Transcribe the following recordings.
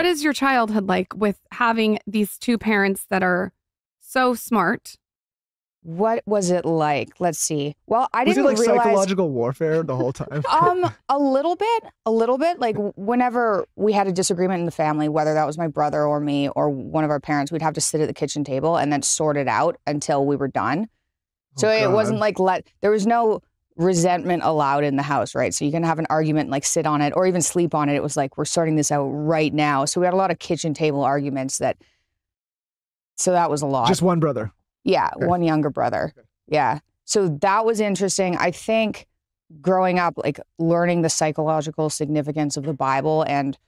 what is your childhood like with having these two parents that are so smart? What was it like? Let's see. Well, I Was it didn't like realize. psychological warfare the whole time? um, a little bit, a little bit. Like whenever we had a disagreement in the family, whether that was my brother or me or one of our parents, we'd have to sit at the kitchen table and then sort it out until we were done. So Oh, it wasn't like let there was no resentment allowed in the house, right? So you can have an argument, and, like sit on it or even sleep on it. It was like we're sorting this out right now. So we had a lot of kitchen table arguments that. So that was a lot. Just one brother. Yeah, Okay. one younger brother. Okay. Yeah. So that was interesting. I think growing up, like learning the psychological significance of the Bible and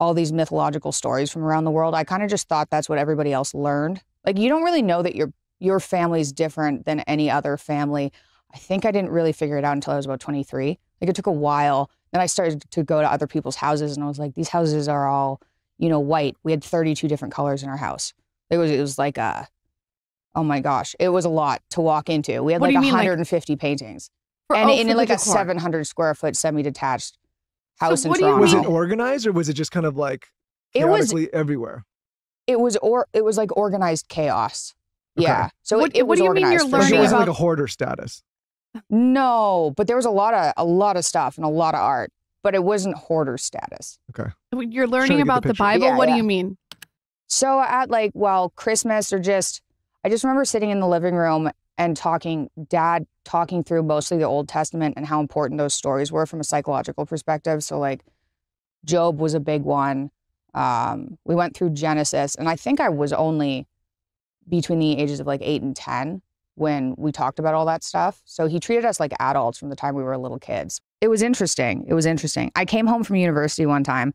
all these mythological stories from around the world, I kind of just thought that's what everybody else learned. Like you don't really know that your your family's different than any other family. I think I didn't really figure it out until I was about 23. Like it took a while. Then I started to go to other people's houses and I was like, these houses are all, you know, white. We had 32 different colors in our house. It was it was like a Oh my gosh, it was a lot to walk into. We had What like you mean, like- 150 paintings, For- and oh, in for the like a decor. 700 square foot semi-detached house in what do you Toronto. Was mean- it organized or was it just kind of like It was everywhere? it was or it was like organized chaos. Okay. Yeah. So What- it, it what was do you mean you're organized for Or learning it sure. wasn't about- like a hoarder status. No, but there was a lot of a lot of stuff and a lot of art, but it wasn't hoarder status. Okay. You're to learning get the about the, picture. Bible. Yeah, what do yeah. you mean? So at like well Christmas or just I just remember sitting in the living room and talking dad talking through mostly the Old Testament and how important those stories were from a psychological perspective. So like Job was a big one. Um, we went through Genesis and I think I was only between the ages of like 8 and 10 when we talked about all that stuff. So he treated us like adults from the time we were little kids. It was interesting. It was interesting. I came home from university one time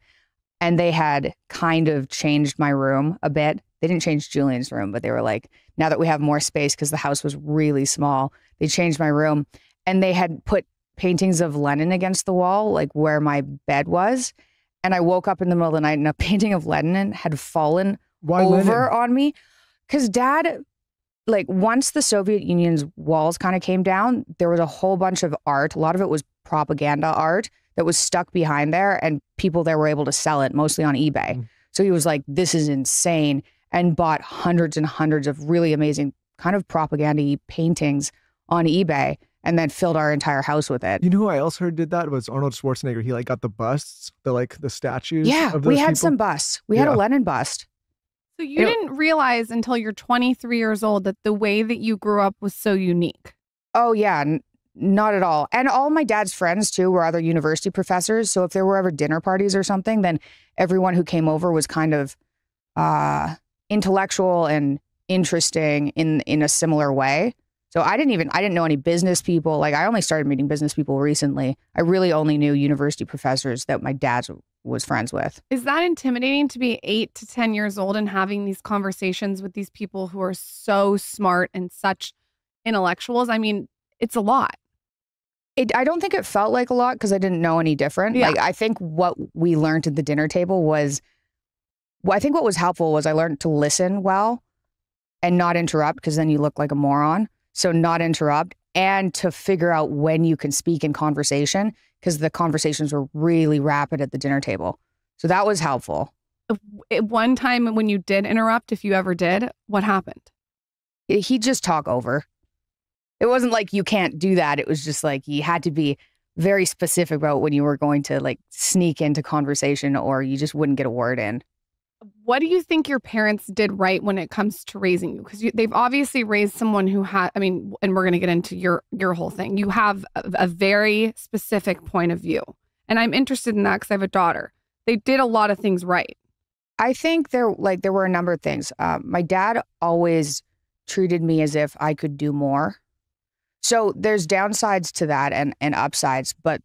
and they had kind of changed my room a bit. They didn't change Julian's room, but they were like, now that we have more space because the house was really small, they changed my room and they had put paintings of Lenin against the wall, like where my bed was. And I woke up in the middle of the night and a painting of Lenin had fallen Why over Lenin? on me. Because dad, like once the Soviet Union's walls kind of came down, there was a whole bunch of art. A lot of it was propaganda art that was stuck behind there, and people there were able to sell it mostly on eBay. Mm. So he was like, "This is insane," and bought hundreds and hundreds of really amazing kind of propaganda paintings on eBay, and then filled our entire house with it. You know who I else heard did that was Arnold Schwarzenegger. He like got the busts, the like the statues. Yeah, we had people. some busts. We had a Lenin bust. So you It- didn't realize until you're 23 years old that the way that you grew up was so unique. Oh yeah, n- not at all. And all my dad's friends too were other university professors. So if there were ever dinner parties or something, then everyone who came over was kind of uh, intellectual and interesting in in a similar way. So I didn't even I didn't know any business people. Like I only started meeting business people recently. I really only knew university professors that my dad was friends with. Is that intimidating to be eight to 10 years old and having these conversations with these people who are so smart and such intellectuals? I mean, it's a lot. It, I don't think it felt like a lot because I didn't know any different. Yeah. Like I think what we learned at the dinner table was, well, I think what was helpful was I learned to listen well, and not interrupt because then you look like a moron. So not interrupt and to figure out when you can speak in conversation because the conversations were really rapid at the dinner table. So that was helpful. One time when you did interrupt, if you ever did, what happened? He'd just talk over. It wasn't like you can't do that. It was just like you had to be very specific about when you were going to like sneak into conversation or you just wouldn't get a word in. What do you think your parents did right when it comes to raising you? Because they've obviously raised someone who had, I mean, and we're going to get into your your whole thing. You have a, a very specific point of view, and I'm interested in that because I have a daughter. They did a lot of things right. I think there like there were a number of things. Um, my dad always treated me as if I could do more. So there's downsides to that and and upsides, but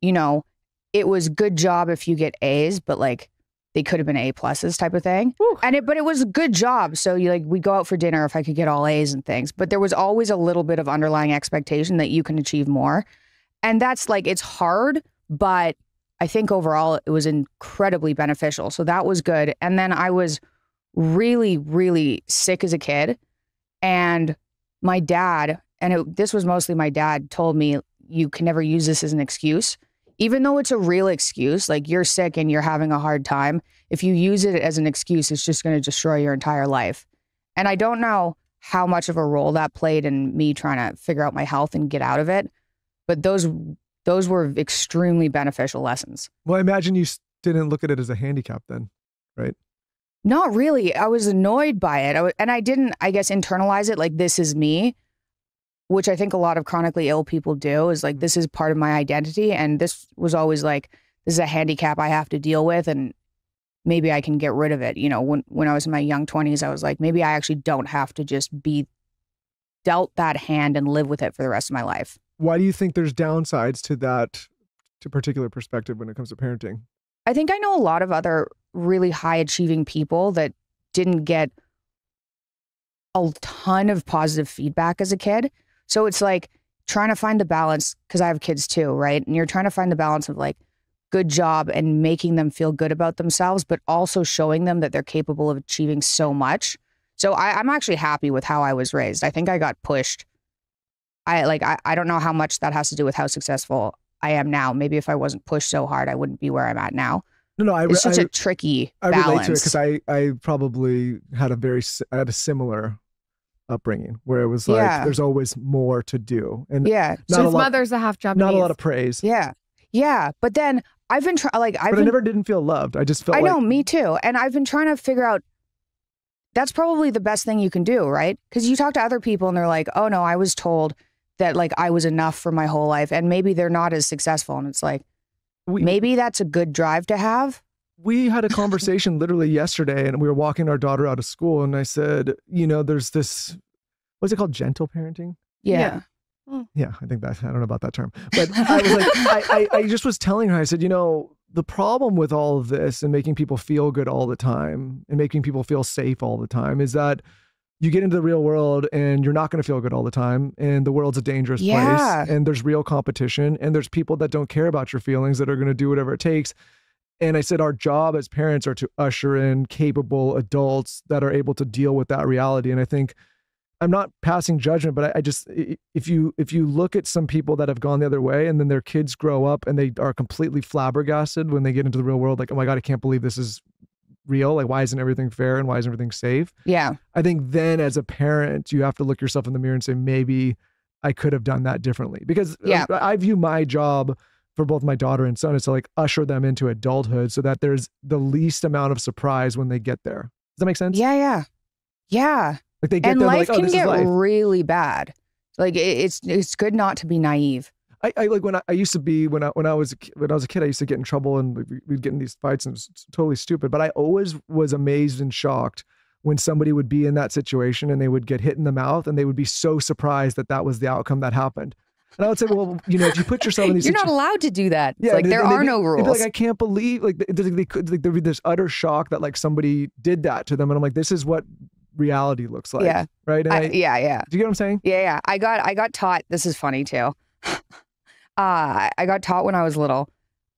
you know, it was good job if you get A's, but like they could have been A pluses type of thing. Whew. And it but it was a good job. So you like we go out for dinner if I could get all A's and things. But there was always a little bit of underlying expectation that you can achieve more. And that's like it's hard, but I think overall it was incredibly beneficial. So that was good. And then I was really, really sick as a kid. And my dad, and it, this was mostly my dad, told me, you can never use this as an excuse. Even though it's a real excuse, like you're sick and you're having a hard time, if you use it as an excuse, it's just going to destroy your entire life. And I don't know how much of a role that played in me trying to figure out my health and get out of it, but those those were extremely beneficial lessons. Well, I imagine you didn't look at it as a handicap then. Right? Not really. I was annoyed by it. I w- and I didn't, I guess, internalize it like this is me, which I think a lot of chronically ill people do is like, this mm-hmm. is part of my identity. And this was always like, this is a handicap I have to deal with. And maybe I can get rid of it. You know, when, when I was in my young 20s, I was like, maybe I actually don't have to just be dealt that hand and live with it for the rest of my life. Why do you think there's downsides to that to particular perspective when it comes to parenting? I think I know a lot of other really high achieving people that didn't get a ton of positive feedback as a kid. So it's like trying to find the balance because I have kids too, right? And you're trying to find the balance of like good job and making them feel good about themselves, but also showing them that they're capable of achieving so much. So I, I'm actually happy with how I was raised. I think I got pushed. I like I, I don't know how much that has to do with how successful I am now. Maybe if I wasn't pushed so hard, I wouldn't be where I'm at now. No, no, I, It's such I, a tricky I balance. relate to it because I, I probably had a very I had a similar upbringing where it was like Yeah. there's always more to do and yeah, not so a his lot mother's a half Japanese. not a lot of praise. yeah, yeah. But then I've been trying. Like I've but I never didn't feel loved. I just felt I like know, me too. And I've been trying to figure out. That's probably the best thing you can do, right? Because you talk to other people and they're like, "Oh no, I was told that like I was enough for my whole life," and maybe they're not as successful. And it's like we, maybe that's a good drive to have. We had a conversation literally yesterday and we were walking our daughter out of school and I said, you know, there's this what's it called? Gentle parenting? Yeah. Yeah, hmm. I think that I don't know about that term. But I was like, I, I, I just was telling her, I said, you know, the problem with all of this and making people feel good all the time and making people feel safe all the time is that you get into the real world and you're not going to feel good all the time and the world's a dangerous Yeah. place and there's real competition and there's people that don't care about your feelings that are going to do whatever it takes and i said our job as parents are to usher in capable adults that are able to deal with that reality and i think i'm not passing judgment but I, I just if you if you look at some people that have gone the other way and then their kids grow up and they are completely flabbergasted when they get into the real world like oh my god i can't believe this is real like why isn't everything fair and why isn't everything safe Yeah. I think then as a parent, you have to look yourself in the mirror and say, maybe I could have done that differently. Because uh, Yeah. I view my job for both my daughter and son is to like usher them into adulthood so that there's the least amount of surprise when they get there. Does that make sense? Yeah. Yeah. Yeah. Like they get And there, life like, oh, can get life. really bad. Like it's it's good not to be naive. I, I like when I, I used to be when I when I was a when I was a kid, I used to get in trouble and we- we'd get in these fights and it was totally stupid. But I always was amazed and shocked when somebody would be in that situation and they would get hit in the mouth and they would be so surprised that that was the outcome that happened. And I would say, well, you know, if you put yourself in these You're not allowed to do that. It's Yeah, like they- there are no rules. Like I can't believe like they, like there'd be this utter shock that like somebody did that to them, and I'm like, this is what reality looks like. Yeah. Right. And I- I, yeah. Yeah. do you get what I'm saying? Yeah, yeah. I got I got taught. This is funny too. uh, I got taught when I was little.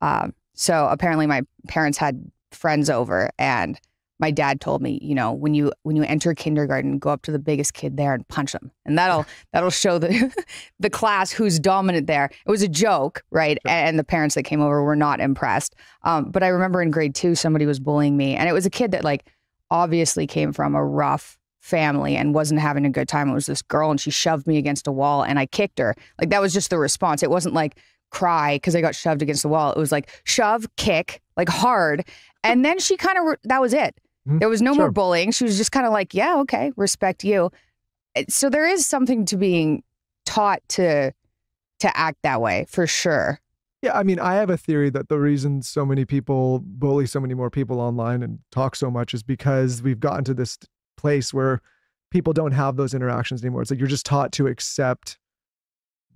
Um, so apparently my parents had friends over, and my dad told me, you know, when you when you enter kindergarten, go up to the biggest kid there and punch them, and that'll that'll show the the class who's dominant there. It was a joke, right? And the parents that came over were not impressed. Um, but I remember in grade two, somebody was bullying me, and it was a kid that like obviously came from a rough family and wasn't having a good time. It was this girl and she shoved me against a wall and I kicked her. Like that was just the response. It wasn't like cry because I got shoved against the wall. It was like shove, kick, like hard. And then she kind of, re- that was it. Mhm. There was no more bullying. She was just kind of like, yeah, okay, respect you. So there is something to being taught to to act that way for sure. Yeah, I mean, I have a theory that the reason so many people bully so many more people online and talk so much is because we've gotten to this place where people don't have those interactions anymore. It's like you're just taught to accept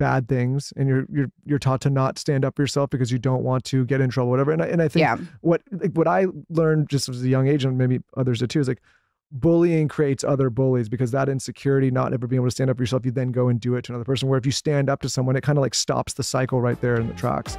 bad things and you're you're you're taught to not stand up for yourself because you don't want to get in trouble whatever. And I, and I think Yeah. what like what I learned just as a young age and maybe others did too is like bullying creates other bullies because that insecurity not ever being able to stand up for yourself you then go and do it to another person where if you stand up to someone it kind of like stops the cycle right there in the tracks